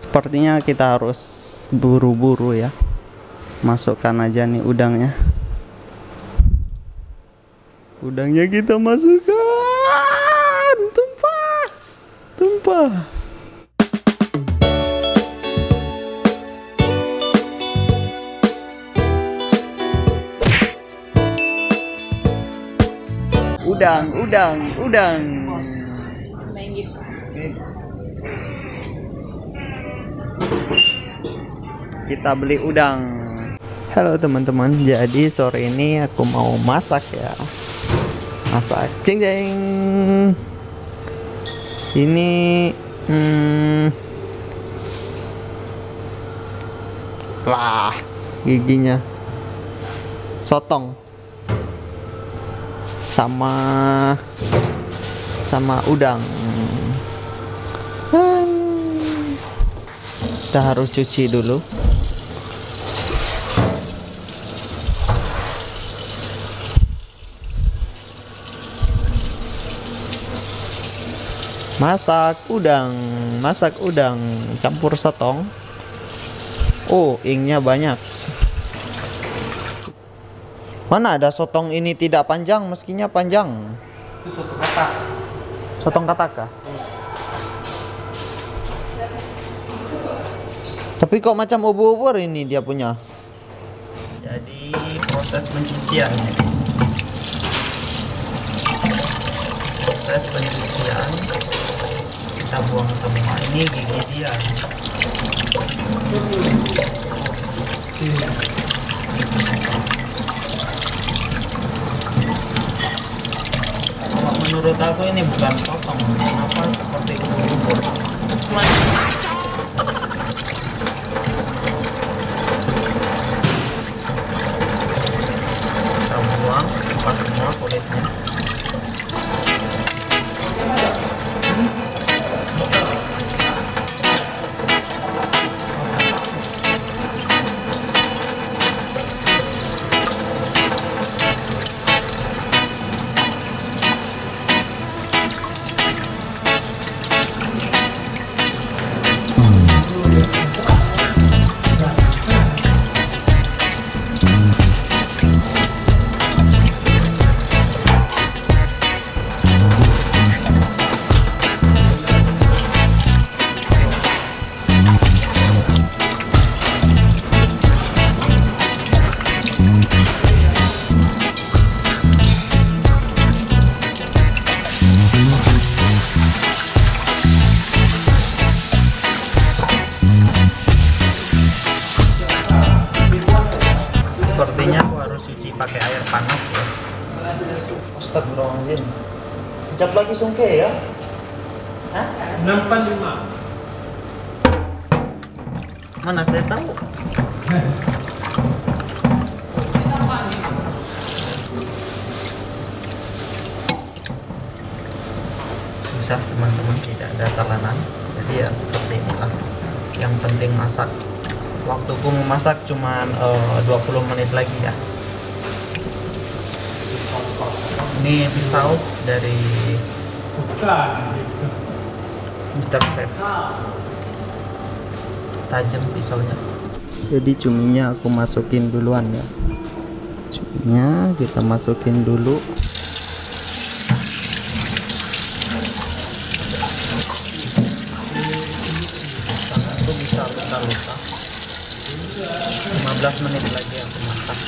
Sepertinya kita harus buru-buru ya. Masukkan aja nih udangnya. Udangnya kita masukkan. Tumpah. Tumpah. Udang, udang, udang. Kita beli udang. Halo teman-teman, jadi sore ini aku mau masak ya. Masak ceng ceng. Ini hmm, wah giginya sotong sama sama udang. Hmm. Kita harus cuci dulu. Masak udang, masak udang campur sotong. Oh, ingnya banyak. Mana ada sotong ini tidak panjang, meskinya panjang. Itu soto katak. Sotong kataka. Tapi kok macam ubur-ubur ini dia punya. Jadi proses pencuciannya. Proses pencucian buang semua ini gigi dia. Kalau menurut aku ini bukan potong, kenapa seperti ubur-ubur. Sepertinya aku harus cuci pakai air panas ya. Astagfirullahaladzim. Kecap lagi sungke ya? Hah? 645. mana saya tahu? Susah teman-teman tidak ada telanan jadi ya seperti inilah yang penting masak waktuku memasak cuman eh, 20 menit lagi ya ini pisau dari. Mr. Chef tajam pisaunya jadi cuminya aku masukin duluan ya cuminya kita masukin dulu 15 menit lagi aku masak.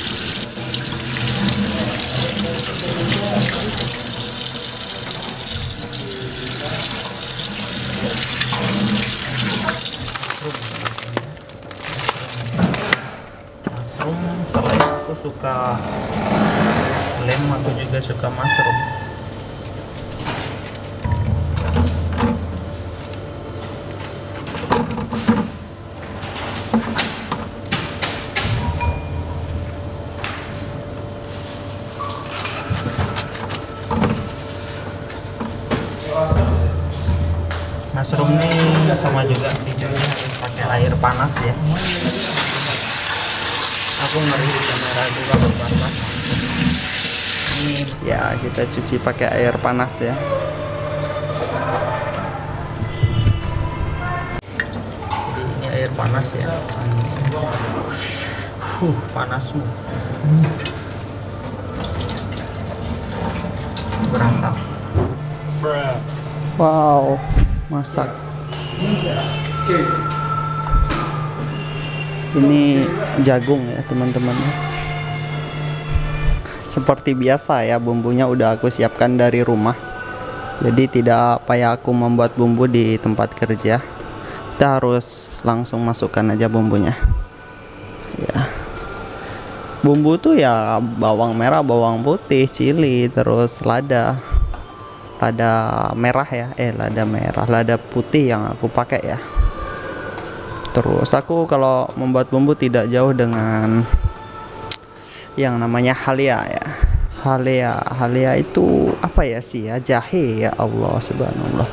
Mushroom selain aku suka lem aku juga suka mushroom sama juga harus pakai air panas ya. Aku ngeri di kamera juga kalau panas. Ini ya kita cuci pakai air panas ya. Jadi air panas ya. Huh panasmu berasap wow masak ini jagung ya teman-teman. Seperti biasa ya bumbunya udah aku siapkan dari rumah. Jadi tidak payah aku membuat bumbu di tempat kerja. Kita harus langsung masukkan aja bumbunya. Ya. Bumbu tuh ya bawang merah bawang putih cili terus lada lada merah ya. Eh lada merah lada putih yang aku pakai ya. Terus aku kalau membuat bumbu tidak jauh dengan yang namanya halia ya. Halia halia itu apa ya sih ya? Jahe ya Allah subhanallah.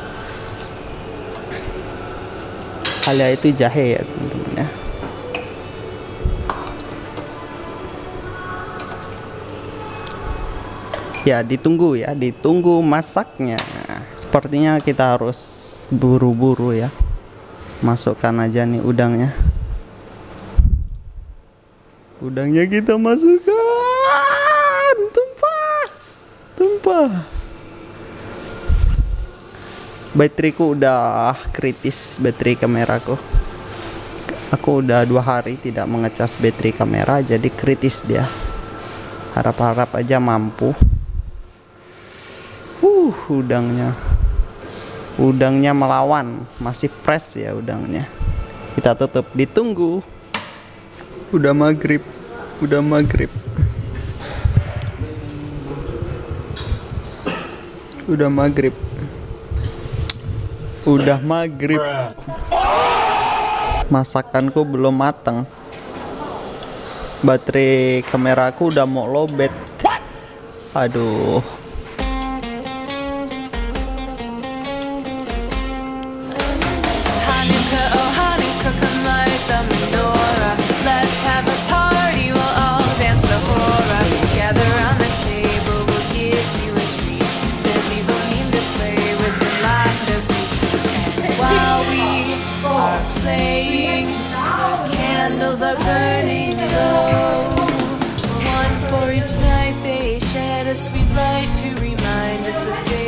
Halia itu jahe ya teman-teman ya ya ditunggu ya ditunggu masaknya. Sepertinya kita harus buru-buru ya. Masukkan aja nih udangnya. Udangnya kita masukkan. Tumpah tumpah. Bateraiku udah kritis baterai kameraku. Aku udah dua hari tidak mengecas baterai kamera jadi kritis dia. Harap-harap aja mampu uh udangnya. Udangnya melawan. Masih fresh ya udangnya. Kita tutup. Ditunggu. Udah maghrib. Udah maghrib. Udah maghrib. Udah maghrib. Masakanku belum matang baterai kameraku udah mau lobet. Aduh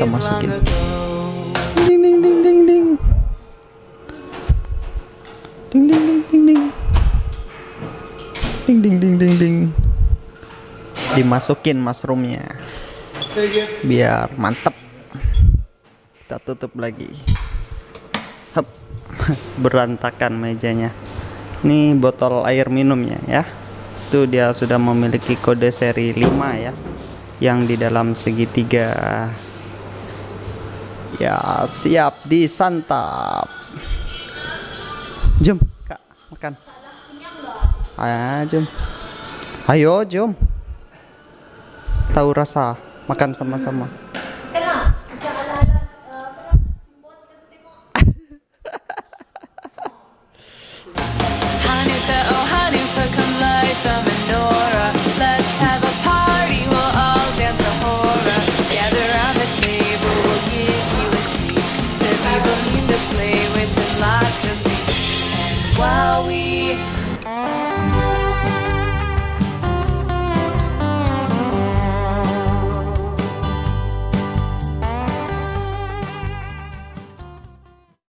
long masukin. ding ding ding ding ding. Ding ding ding ding ding. Ding ding ding ding ding. Dimasukin mushroomnya. Biar mantep. Kita tutup lagi. Hup. berantakan mejanya. Ini botol air minumnya ya. Itu dia sudah memiliki kode seri 5 ya. Yang di dalam segitiga Ya, siap disantap. Jom, Kak, makan. Ayo, jom. Ayo, jom. Tahu rasa, makan sama-sama. Yeah.